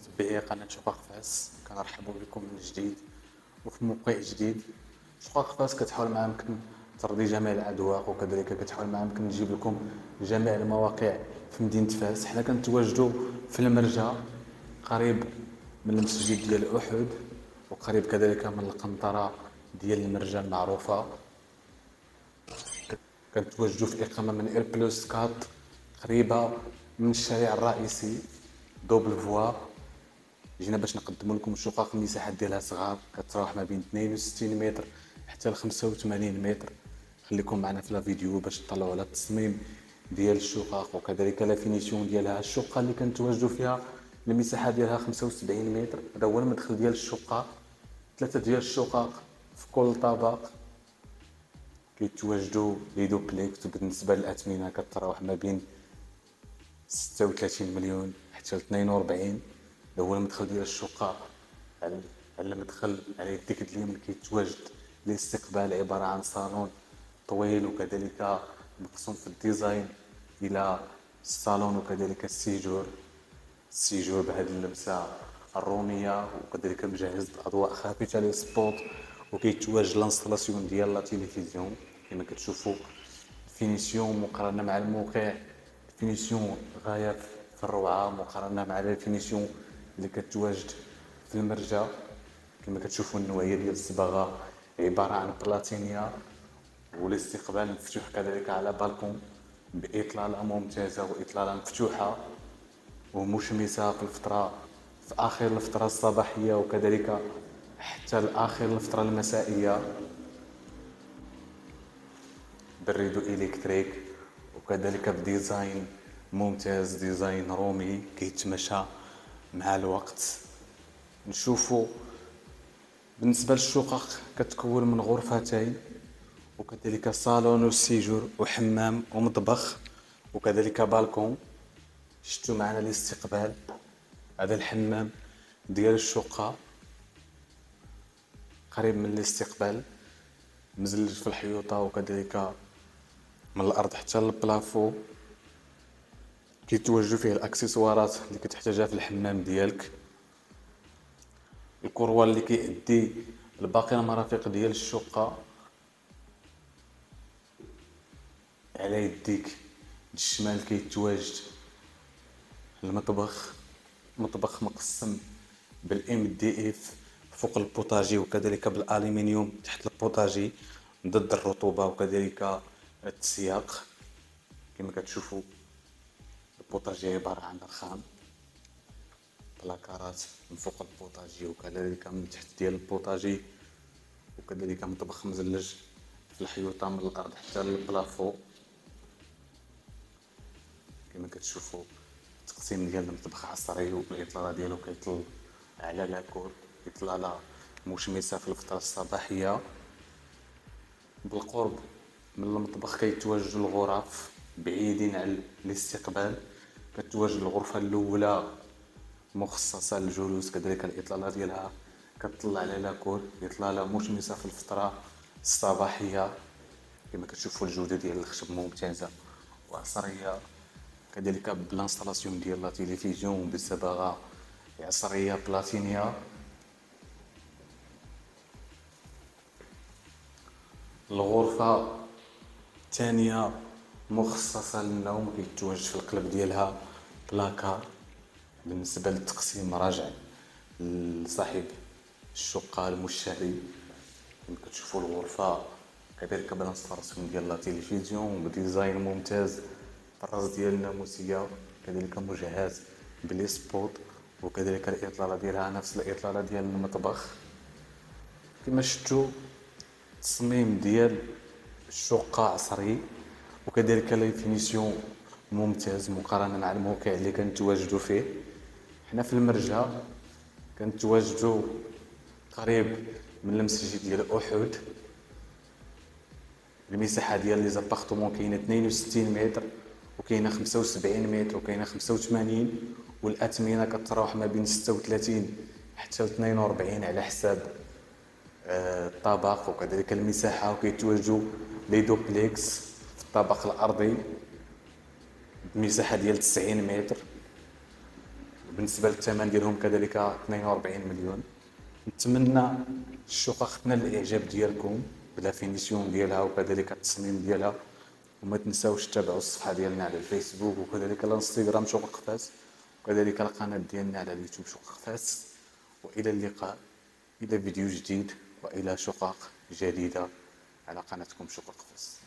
متتبعي قناة شقق فاس كنرحب بكم من جديد وفي موقع جديد. شقق فاس كتحاول ما يمكن ترضي جميع الأذواق وكذلك كتحاول ما يمكن نجيب لكم جميع المواقع في مدينة فاس. حنا كنتواجدوا في المرجة قريب من المسجد ديال أحد وقريب كذلك من القنطرة ديال المرجة المعروفة. كنتواجدوا في إقامة من R plus quatre قريبة من الشارع الرئيسي double voie جينا باش نقدم لكم شقق المساحات ديالها صغار كتراوح ما بين 62 متر حتى ل 85 متر. خليكم معنا في la vidéo باش تطلعوا على التصميم ديال الشقق وكذلك la finition ديالها. الشقة اللي كنتواجدوا فيها المساحة ديالها 75 متر هذا هو المدخل ديال الشقة. ثلاثة ديال الشقق في كل طبق كيتواجدوا les duplex بالنسبة للأثمنة كتراوح ما بين 36 مليون حتى 42 هو المدخل ديال الشقة على يعني يعني المدخل على يديك اليمين كيتواجد الاستقبال عبارة عن صالون طويل وكذلك مقسوم في ال design إلى الصالون وكذلك ال séjour. ال séjour بهذه اللمسة الرومية وكذلك مجهز أضواء خافته les spots وكيتواجد l'installation ديال la télévision. كما كتشوفوا ال finition مقارنة مع الموقع ال finition غاية في الروعة مقارنة مع ال finition اللي كتواجد في المرجة كما كتشوفوا النوعيه ديال الصباغة عبارة عن بلاتينيا والاستقبال مفتوح كذلك على بالكون بإطلالة ممتازة وإطلالة مفتوحة ومشمسة في الفترة في آخر الفترة الصباحية وكذلك حتى لآخر الفترة المسائية. بال rideau électrique وكذلك ب design ممتاز design رومي كيتمشى مع الوقت. نشوفوا بالنسبة للشقق كتكون من غرفتين وكذلك صالون و séjour وحمام ومطبخ وكذلك بالكون. شفتوا معنا الاستقبال هذا الحمام ديال الشقة. قريب من الاستقبال مزلج في الحيوطة وكذلك من الأرض حتى للبلافو. كيتواجدوا فيه الاكسسوارات اللي كتحتاجها في الحمام ديالك. الكروال اللي كيأدي لباقي المرافق ديال الشقة على يديك. الشمال كيتواجد. المطبخ مطبخ مقسم بالام دي اف فوق البوطاجي وكذلك بالالومنيوم تحت البوطاجي ضد الرطوبة وكذلك التسياق كما كتشوفوا. البوطاجي عبارة عن رخام. بلاكارات من فوق البوطاجي وكذلك من تحت ديال البوطاجي وكذلك مطبخ مزلج في الحيوطة من الأرض حتى للبلافو. كما كتشوفوا التقسيم ديال المطبخ عصري والإطلالة ديالو كيطل على لاكور اطلاله مشمسه في الفترة الصباحية. بالقرب من المطبخ كيتواجد الغرف بعيدين على الاستقبال. كتواجد الغرفة الأولى مخصصة للجلوس كذلك الإطلالة ديالها. كتطلع على la cour اطلاله مشمسه في الفترة الصباحية. كما كتشوفوا الجودة ديال الخشب ممتازة وعصرية. كذلك ب l'installation ديال la télévision بصباغه عصريه بلاتينيا الغرفة الثانية مخصصة للنوم كيتواجد في القلب ديالها. بلاكار بالنسبة للتقسيم راجع لصاحب الشقه المشتري كما كتشوفوا الغرفة كذلك ب l'installation ديال la télévision ب design ممتاز. الراس ديال الناموسية كذلك مجهز ب les spots وكذلك الإطلالة ديالها نفس الإطلالة ديال المطبخ. كما شفتوا التصميم ديال الشقة عصري وكذلك la finition ممتاز مقارنة مع الموقع اللي كنتواجدوا فيه. حنا في المرجة كنتواجدوا قريب من المسجد ديال أحد. المساحة ديال les appartements كاينة 62 متر وكاينة 75 متر وكاينة 85 والأثمنة كتراوح ما بين 36 حتى 42 على حساب آه، الطابق وكذلك المساحة وكيتواجدوا les duplex في الطابق الأرضي. بمساحه ديال 90 متر. بالنسبة للثمن ديالهم كذلك 42 مليون. نتمنى الشقق تنال الاعجاب ديالكم ب la finition ديالها وكذلك التصميم ديالها. وما تنساوش تتابعوا الصفحة ديالنا على الفيسبوك وكذلك الانستغرام شقق فاس وكذلك القناة ديالنا على اليوتيوب شقق فاس وإلى اللقاء إلى فيديو جديد وإلى شقق جديدة على قناتكم شقق فاس